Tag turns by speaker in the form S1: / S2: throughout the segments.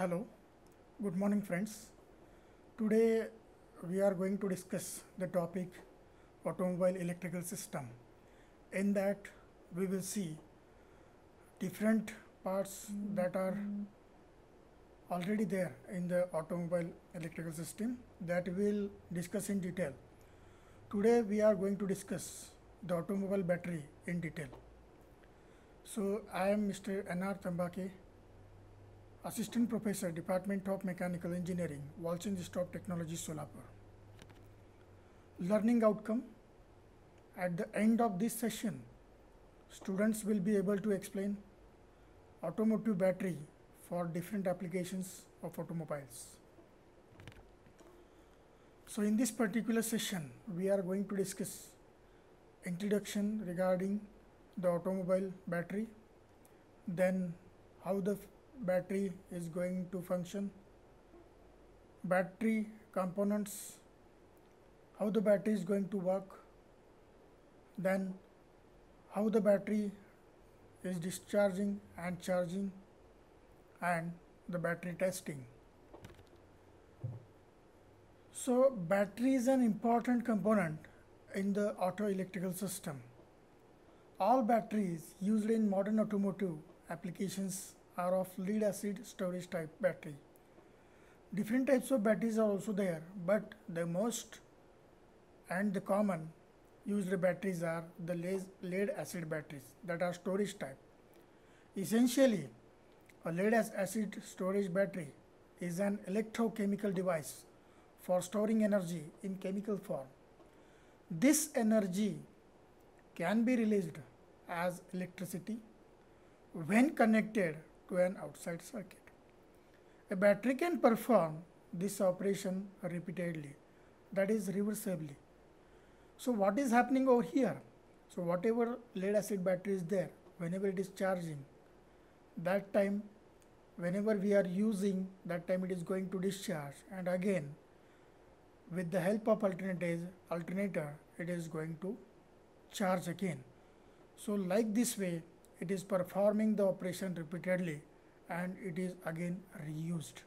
S1: Hello, good morning friends. Today we are going to discuss the topic automobile electrical system. In that we will see different parts that are already there in the automobile electrical system that we'll discuss in detail. Today we are going to discuss the automobile battery in detail. So I am Mr. N.R. Tambake, Assistant Professor, Department of Mechanical Engineering, Walchand Institute of Technology, Solapur. Learning outcome at the end of this session, students will be able to explain automotive battery for different applications of automobiles. So in this particular session, we are going to discuss introduction regarding the automobile battery, then how the battery is going to function, battery components, how the battery is going to work, then how the battery is discharging and charging and the battery testing. So battery is an important component in the auto electrical system. All batteries used in modern automotive applications are of lead acid storage type battery. Different types of batteries are also there, but the most and the common used batteries are the lead acid batteries that are storage type. Essentially, a lead acid storage battery is an electrochemical device for storing energy in chemical form. This energy can be released as electricity when connected to an outside circuit. A battery can perform this operation repeatedly, that is reversibly. So what is happening over here? So whatever lead acid battery is there, whenever it is charging, that time, whenever we are using, that time it is going to discharge and again with the help of alternators, alternator, it is going to charge again. So like this way, it is performing the operation repeatedly and it is again reused.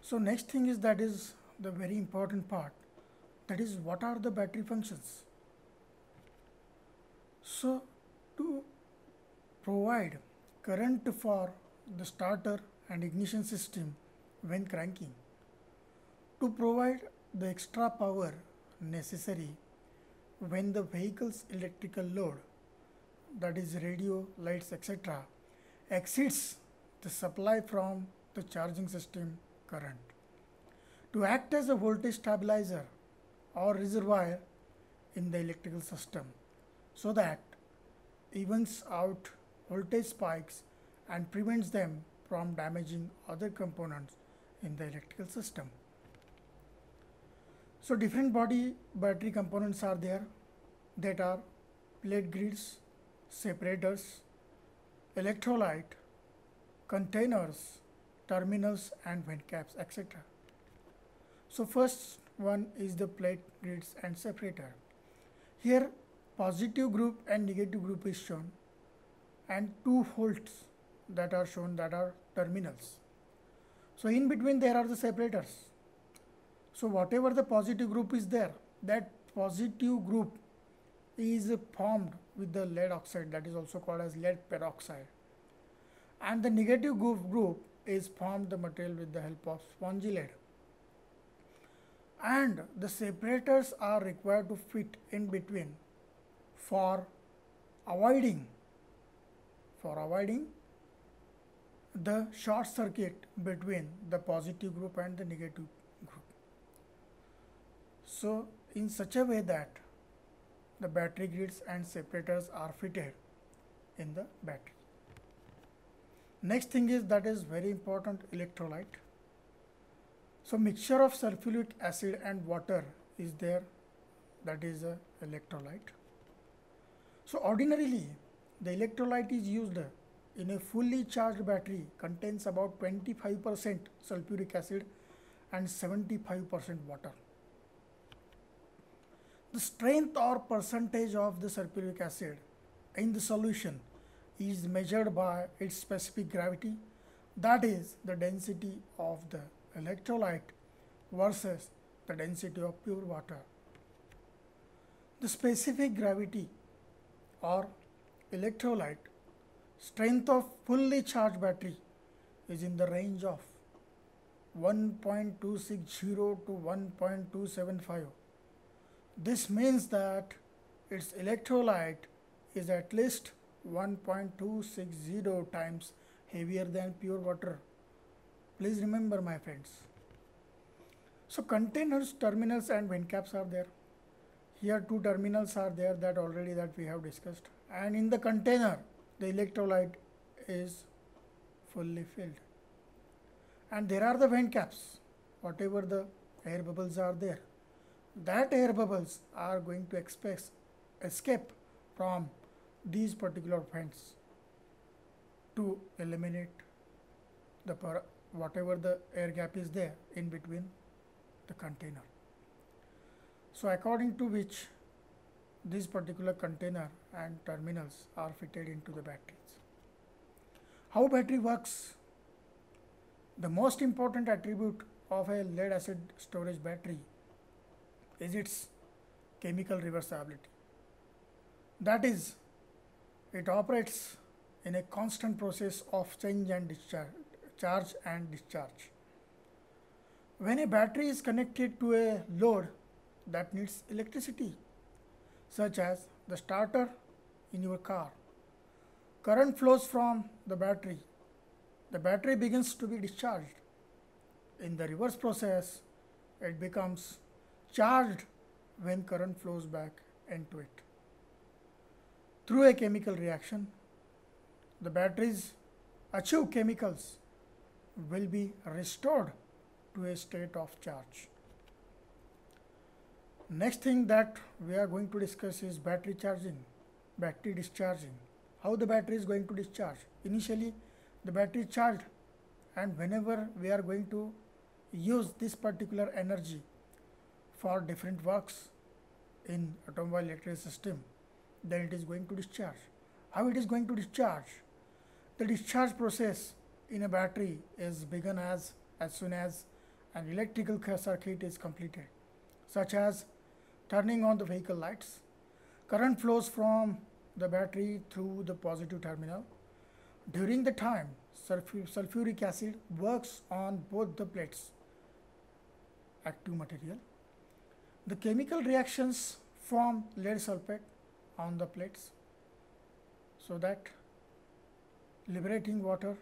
S1: So next thing is that is the very important part that is what are the battery functions. So to provide current for the starter and ignition system when cranking to provide the extra power necessary when the vehicle's electrical load that is radio, lights etc exceeds the supply from the charging system current. To act as a voltage stabilizer or reservoir in the electrical system so that evens out voltage spikes and prevents them from damaging other components in the electrical system. So different body battery components are there that are plate grids, separators, electrolyte, containers, terminals and vent caps etc. So first one is the plate grids and separator. Here positive group and negative group is shown and two holes that are shown that are terminals. So in between there are the separators. So whatever the positive group is there, that positive group is formed with the lead oxide that is also called as lead peroxide and the negative group is formed the material with the help of spongy lead and the separators are required to fit in between for avoiding for avoiding the short circuit between the positive group and the negative group. So in such a way that the battery grids and separators are fitted in the battery. Next thing is that is very important electrolyte. So mixture of sulfuric acid and water is there that is a electrolyte. So ordinarily the electrolyte is used in a fully charged battery contains about 25% sulfuric acid and 75% water the strength or percentage of the sulfuric acid in the solution is measured by its specific gravity that is the density of the electrolyte versus the density of pure water. The specific gravity or electrolyte strength of fully charged battery is in the range of 1.260 to 1.275. This means that its electrolyte is at least 1.260 times heavier than pure water. Please remember my friends. So containers, terminals and vent caps are there. Here two terminals are there that already that we have discussed and in the container the electrolyte is fully filled and there are the vent caps whatever the air bubbles are there that air bubbles are going to express, escape from these particular vents to eliminate the whatever the air gap is there in between the container. So according to which this particular container and terminals are fitted into the batteries. How battery works the most important attribute of a lead acid storage battery is its chemical reversibility. That is, it operates in a constant process of change and discharge, charge and discharge. When a battery is connected to a load that needs electricity, such as the starter in your car, current flows from the battery the battery begins to be discharged. In the reverse process, it becomes charged when current flows back into it. Through a chemical reaction, the batteries achieve chemicals will be restored to a state of charge. Next thing that we are going to discuss is battery charging, battery discharging. How the battery is going to discharge. Initially, the battery is charged and whenever we are going to use this particular energy for different works in automobile electric system then it is going to discharge. How it is going to discharge? The discharge process in a battery is begun as as soon as an electrical circuit is completed such as turning on the vehicle lights. Current flows from the battery through the positive terminal during the time, sulfuric acid works on both the plates, active material. The chemical reactions form lead sulfate on the plates so that liberating water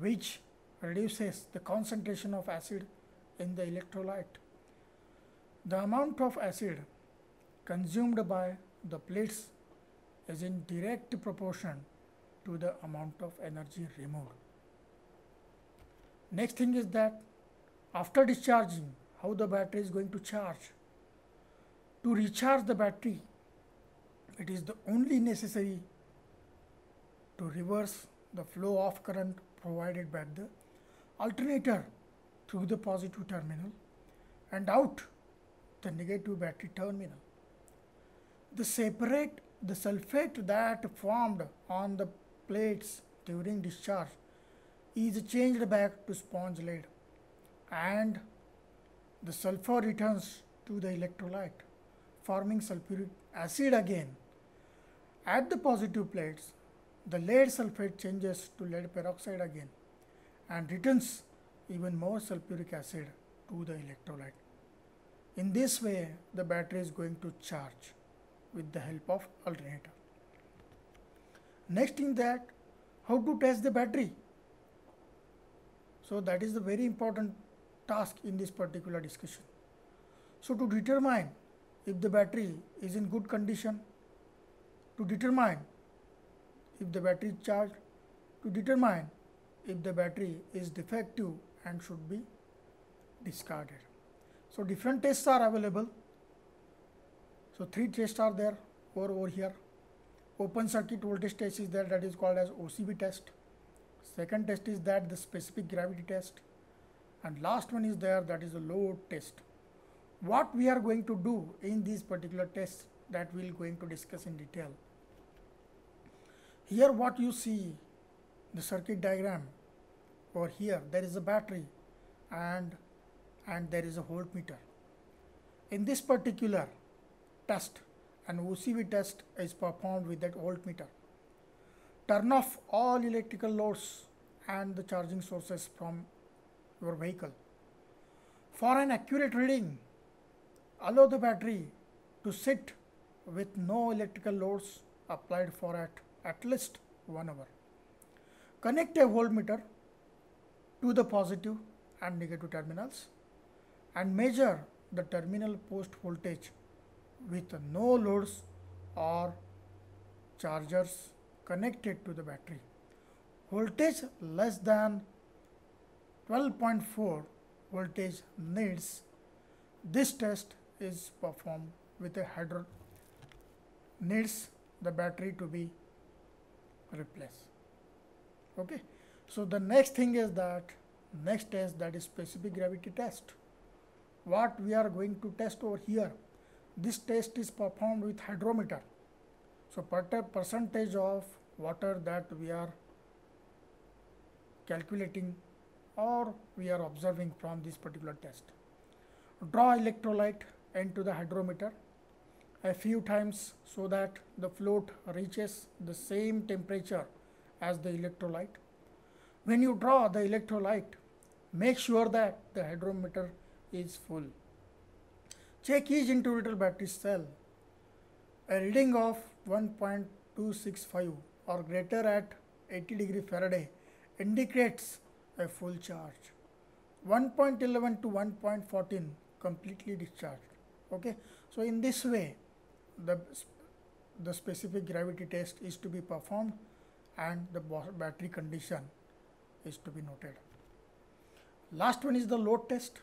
S1: which reduces the concentration of acid in the electrolyte. The amount of acid consumed by the plates is in direct proportion to the amount of energy removed. Next thing is that after discharging, how the battery is going to charge. To recharge the battery, it is the only necessary to reverse the flow of current provided by the alternator through the positive terminal and out the negative battery terminal. The separate the sulfate that formed on the plates during discharge is changed back to sponge lead and the sulfur returns to the electrolyte forming sulfuric acid again. At the positive plates, the lead sulfate changes to lead peroxide again and returns even more sulfuric acid to the electrolyte. In this way, the battery is going to charge with the help of alternator. Next in that, how to test the battery. So that is the very important task in this particular discussion. So to determine if the battery is in good condition, to determine if the battery is charged, to determine if the battery is defective and should be discarded. So different tests are available. So three tests are there over, over here open circuit voltage test is there that is called as OCV test. Second test is that the specific gravity test and last one is there that is a load test. What we are going to do in these particular tests that we are going to discuss in detail. Here what you see the circuit diagram over here there is a battery and and there is a voltmeter. In this particular test an OCV test is performed with that voltmeter. Turn off all electrical loads and the charging sources from your vehicle. For an accurate reading, allow the battery to sit with no electrical loads applied for at, at least 1 hour. Connect a voltmeter to the positive and negative terminals and measure the terminal post voltage with no loads or chargers connected to the battery. Voltage less than 12.4 voltage needs. This test is performed with a hydro needs the battery to be replaced. Okay. So the next thing is that next test that is specific gravity test. What we are going to test over here this test is performed with hydrometer. So per percentage of water that we are calculating or we are observing from this particular test. Draw electrolyte into the hydrometer a few times so that the float reaches the same temperature as the electrolyte. When you draw the electrolyte, make sure that the hydrometer is full. Check each individual battery cell. A reading of 1.265 or greater at 80 degree Fahrenheit indicates a full charge. 1.11 to 1.14 completely discharged. Okay, so in this way, the the specific gravity test is to be performed and the battery condition is to be noted. Last one is the load test.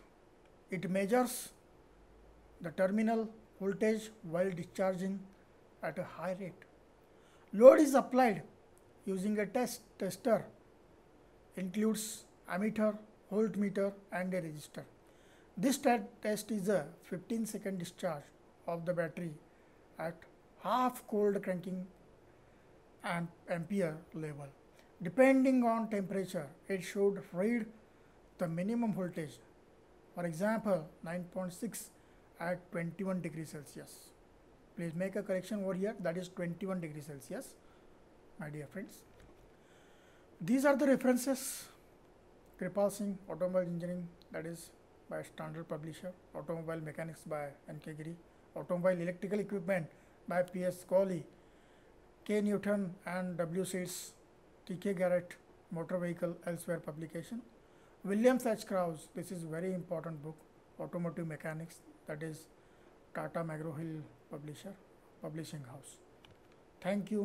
S1: It measures the terminal voltage while discharging at a high rate. Load is applied using a test tester includes ammeter, voltmeter and a resistor. This test is a 15 second discharge of the battery at half cold cranking amp ampere level. Depending on temperature, it should read the minimum voltage. For example, 9.6 at 21 degrees Celsius. Please make a correction over here that is 21 degrees Celsius my dear friends. These are the references Kirpal Singh Automobile Engineering that is by Standard Publisher, Automobile Mechanics by N.K. Giri, Automobile Electrical Equipment by P.S. Kohli, K. Newton and W. Steeds, T.K. Garrett, Motor Vehicle Elsevier publication. Williams H. Crouse, this is very important book, Automotive Mechanics, that is Tata McGraw Hill Publisher, Publishing House. Thank you.